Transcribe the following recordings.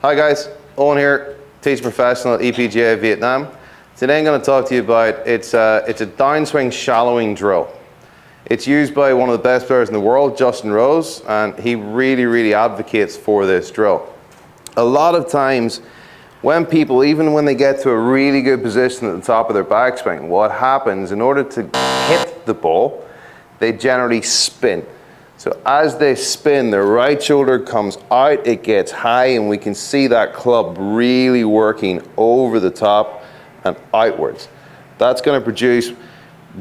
Hi guys, Eoghan here, teaching professional at EPGA Vietnam. Today I'm going to talk to you about, it's a, it's a downswing shallowing drill. It's used by one of the best players in the world, Justin Rose, and he really, really advocates for this drill. A lot of times, when people, even when they get to a really good position at the top of their backswing, what happens, in order to hit the ball, they generally spin. So as they spin, their right shoulder comes out, it gets high, and we can see that club really working over the top and outwards. That's going to produce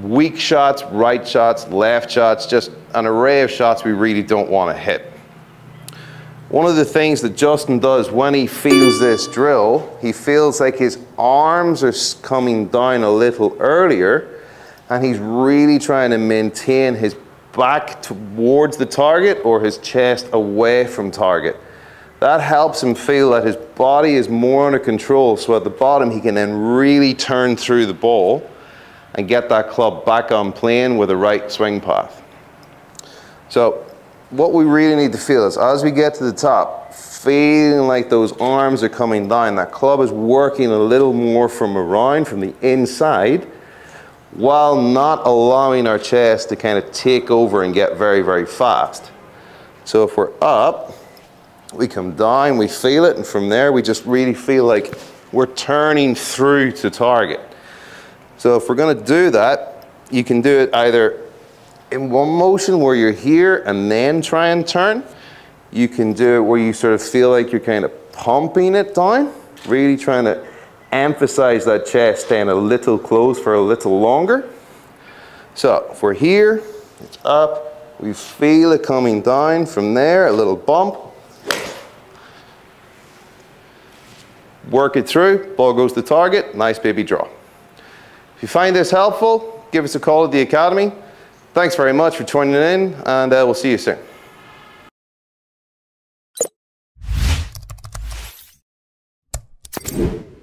weak shots, right shots, left shots, just an array of shots we really don't want to hit. One of the things that Justin does when he feels this drill, he feels like his arms are coming down a little earlier and he's really trying to maintain his back towards the target or his chest away from target. That helps him feel that his body is more under control so at the bottom he can then really turn through the ball and get that club back on plane with a right swing path. So what we really need to feel is as we get to the top, feeling like those arms are coming down, that club is working a little more from around, from the inside, while not allowing our chest to kind of take over and get very, very fast. So if we're up, we come down, we feel it, and from there we just really feel like we're turning through to target. So if we're going to do that, you can do it either in one motion where you're here and then try and turn. You can do it where you sort of feel like you're kind of pumping it down, really trying to emphasize that chest staying a little close for a little longer. So if we're here, it's up, we feel it coming down from there, a little bump. Work it through, ball goes to target, nice baby draw. If you find this helpful, give us a call at the Academy. Thanks very much for tuning in and uh, we'll see you soon. you